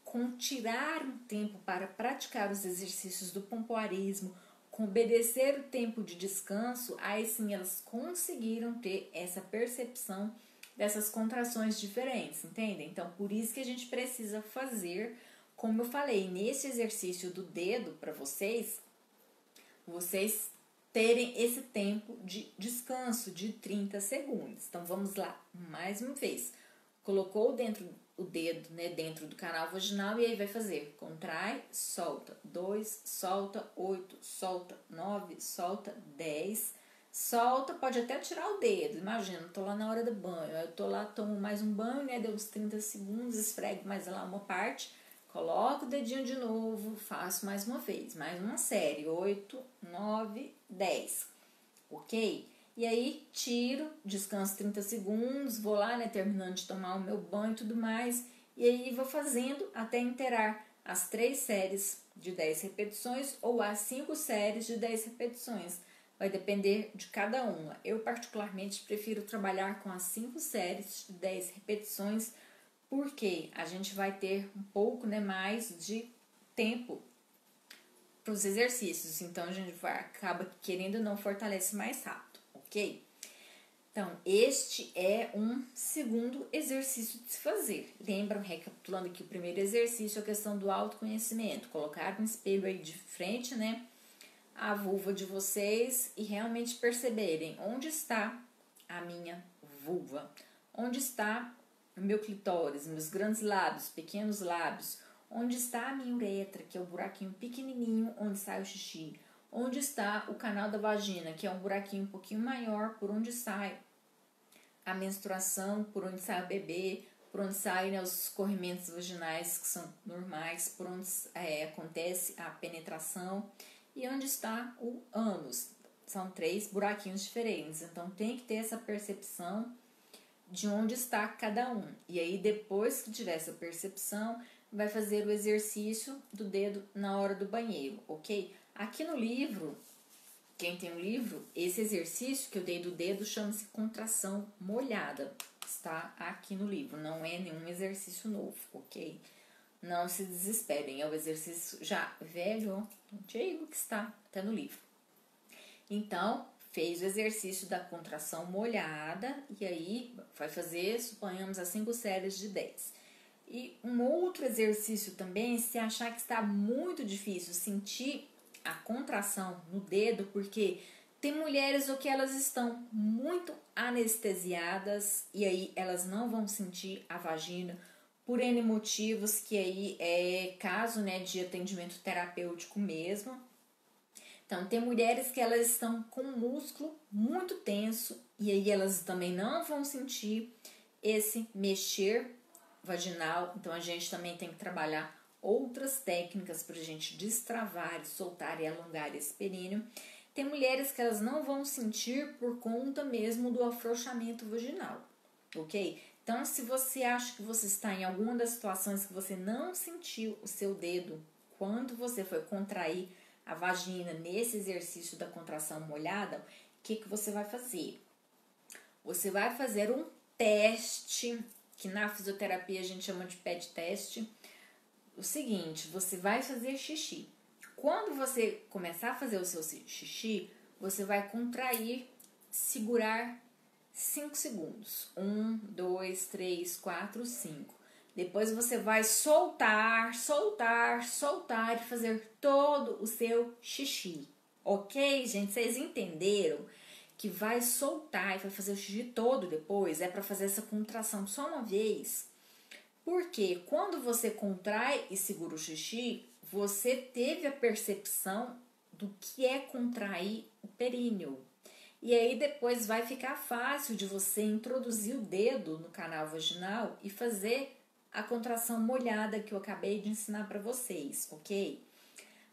com tirar um tempo para praticar os exercícios do pompoarismo, com obedecer o tempo de descanso, aí sim elas conseguiram ter essa percepção dessas contrações diferentes, entende? Então, por isso que a gente precisa fazer como eu falei, nesse exercício do dedo para vocês, vocês terem esse tempo de descanso de 30 segundos. Então vamos lá, mais uma vez. Colocou dentro o dedo, né, dentro do canal vaginal e aí vai fazer. Contrai, solta, 2, solta, 8, solta, 9, solta, 10, solta, pode até tirar o dedo. Imagina, tô lá na hora do banho, eu tô lá, tomo mais um banho, né, deu uns 30 segundos, esfrego mais lá uma parte Coloco o dedinho de novo, faço mais uma vez, mais uma série, 8, 9, 10, ok? E aí tiro, descanso 30 segundos, vou lá, né, terminando de tomar o meu banho e tudo mais, e aí vou fazendo até inteirar as três séries de 10 repetições ou as cinco séries de 10 repetições. Vai depender de cada uma. Eu, particularmente, prefiro trabalhar com as cinco séries de 10 repetições porque a gente vai ter um pouco né, mais de tempo para os exercícios, então a gente vai, acaba querendo não fortalece mais rápido, ok? Então, este é um segundo exercício de se fazer. Lembram, recapitulando aqui o primeiro exercício, a questão do autoconhecimento. Colocar um espelho aí de frente, né? A vulva de vocês e realmente perceberem onde está a minha vulva, onde está meu clitóris, meus grandes lábios, pequenos lábios, onde está a minha uretra, que é o buraquinho pequenininho onde sai o xixi, onde está o canal da vagina, que é um buraquinho um pouquinho maior por onde sai a menstruação, por onde sai o bebê, por onde saem né, os escorrimentos vaginais que são normais, por onde é, acontece a penetração e onde está o ânus. São três buraquinhos diferentes, então tem que ter essa percepção de onde está cada um. E aí, depois que tiver essa percepção, vai fazer o exercício do dedo na hora do banheiro, ok? Aqui no livro, quem tem o um livro, esse exercício que eu dei do dedo chama-se contração molhada, está aqui no livro, não é nenhum exercício novo, ok? Não se desesperem, é o exercício já velho, antigo que está até no livro. Então, fez o exercício da contração molhada e aí vai fazer, suponhamos, as cinco séries de 10. E um outro exercício também, se achar que está muito difícil sentir a contração no dedo, porque tem mulheres o que elas estão muito anestesiadas e aí elas não vão sentir a vagina por N motivos, que aí é caso né, de atendimento terapêutico mesmo. Então, tem mulheres que elas estão com o músculo muito tenso e aí elas também não vão sentir esse mexer vaginal. Então, a gente também tem que trabalhar outras técnicas para a gente destravar, soltar e alongar esse períneo. Tem mulheres que elas não vão sentir por conta mesmo do afrouxamento vaginal, ok? Então, se você acha que você está em alguma das situações que você não sentiu o seu dedo quando você foi contrair a vagina nesse exercício da contração molhada, o que, que você vai fazer? Você vai fazer um teste, que na fisioterapia a gente chama de pet teste. O seguinte, você vai fazer xixi. Quando você começar a fazer o seu xixi, você vai contrair, segurar 5 segundos. 1, 2, 3, 4, 5. Depois você vai soltar, soltar, soltar e fazer todo o seu xixi. Ok, gente? Vocês entenderam? Que vai soltar e vai fazer o xixi todo depois. É para fazer essa contração só uma vez. Porque quando você contrai e segura o xixi, você teve a percepção do que é contrair o períneo. E aí depois vai ficar fácil de você introduzir o dedo no canal vaginal e fazer a contração molhada que eu acabei de ensinar para vocês, ok?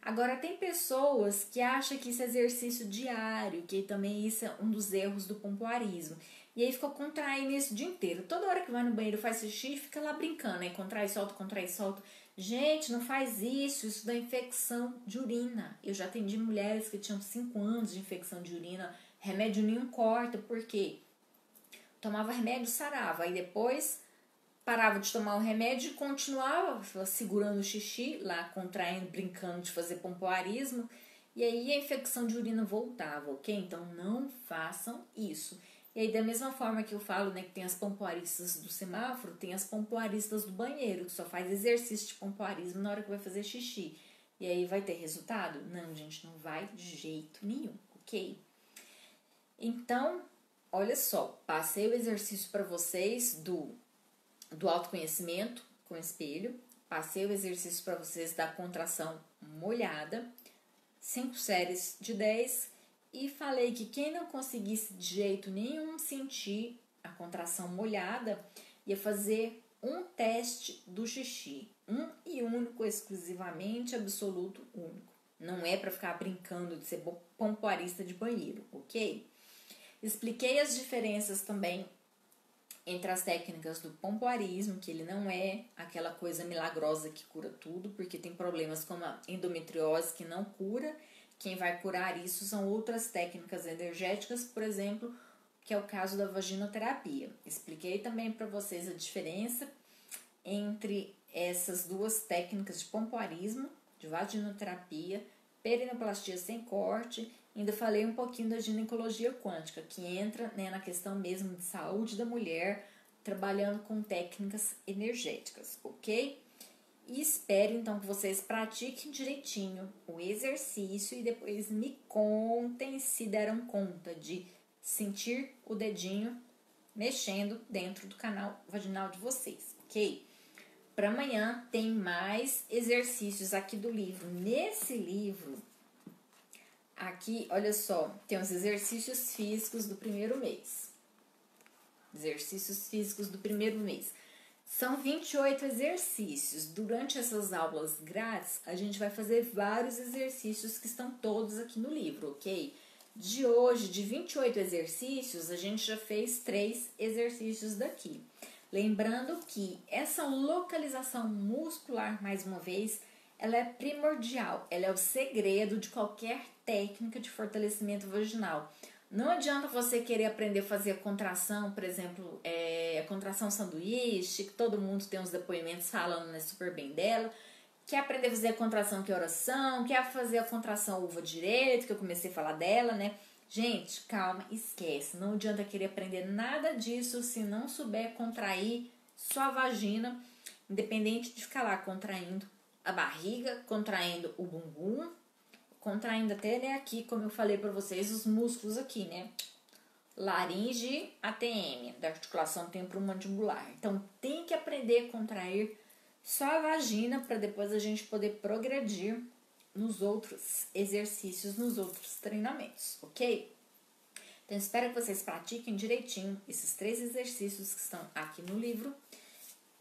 Agora tem pessoas que acham que isso é exercício diário, que também isso é um dos erros do pompoarismo. E aí ficou contraindo isso o dia inteiro. Toda hora que vai no banheiro faz xixi, fica lá brincando, aí contrai, solta, contrai, solta. Gente, não faz isso, isso dá infecção de urina. Eu já atendi mulheres que tinham 5 anos de infecção de urina, remédio nenhum corta, porque tomava remédio, sarava, aí depois parava de tomar o remédio e continuava segurando o xixi, lá contraindo, brincando de fazer pompoarismo, e aí a infecção de urina voltava, ok? Então não façam isso. E aí, da mesma forma que eu falo, né, que tem as pompoaristas do semáforo, tem as pompoaristas do banheiro, que só faz exercício de pompoarismo na hora que vai fazer xixi. E aí vai ter resultado? Não, gente, não vai de jeito nenhum, ok? Então, olha só, passei o exercício para vocês do, do autoconhecimento com espelho, passei o exercício para vocês da contração molhada, cinco séries de 10 e falei que quem não conseguisse de jeito nenhum sentir a contração molhada ia fazer um teste do xixi, um e único, exclusivamente, absoluto, único. Não é para ficar brincando de ser pompoarista de banheiro, ok? Expliquei as diferenças também entre as técnicas do pompoarismo, que ele não é aquela coisa milagrosa que cura tudo, porque tem problemas como a endometriose que não cura quem vai curar isso são outras técnicas energéticas, por exemplo, que é o caso da vaginoterapia. Expliquei também para vocês a diferença entre essas duas técnicas de pompoarismo, de vaginoterapia, perinoplastia sem corte. Ainda falei um pouquinho da ginecologia quântica, que entra né, na questão mesmo de saúde da mulher, trabalhando com técnicas energéticas, ok? E espero então que vocês pratiquem direitinho o exercício e depois me contem se deram conta de sentir o dedinho mexendo dentro do canal vaginal de vocês, ok? Para amanhã tem mais exercícios aqui do livro. Nesse livro, aqui, olha só, tem os exercícios físicos do primeiro mês. Exercícios físicos do primeiro mês. São 28 exercícios. Durante essas aulas grátis, a gente vai fazer vários exercícios que estão todos aqui no livro, ok? De hoje, de 28 exercícios, a gente já fez três exercícios daqui. Lembrando que essa localização muscular, mais uma vez, ela é primordial, ela é o segredo de qualquer técnica de fortalecimento vaginal. Não adianta você querer aprender a fazer contração, por exemplo, é, contração sanduíche, que todo mundo tem uns depoimentos falando né, super bem dela. Quer aprender a fazer a contração que oração, quer fazer a contração uva direito, que eu comecei a falar dela, né? Gente, calma, esquece. Não adianta querer aprender nada disso se não souber contrair sua vagina, independente de ficar lá contraindo a barriga, contraindo o bumbum, contraindo até né, aqui, como eu falei para vocês, os músculos aqui, né? Laringe ATM, da articulação temporomandibular. Então, tem que aprender a contrair só a vagina para depois a gente poder progredir nos outros exercícios, nos outros treinamentos, ok? Então, espero que vocês pratiquem direitinho esses três exercícios que estão aqui no livro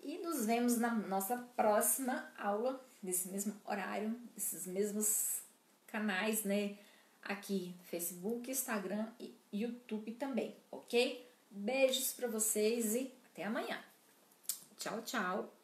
e nos vemos na nossa próxima aula, nesse mesmo horário, nesses mesmos canais, né? Aqui, Facebook, Instagram e YouTube também, ok? Beijos para vocês e até amanhã. Tchau, tchau.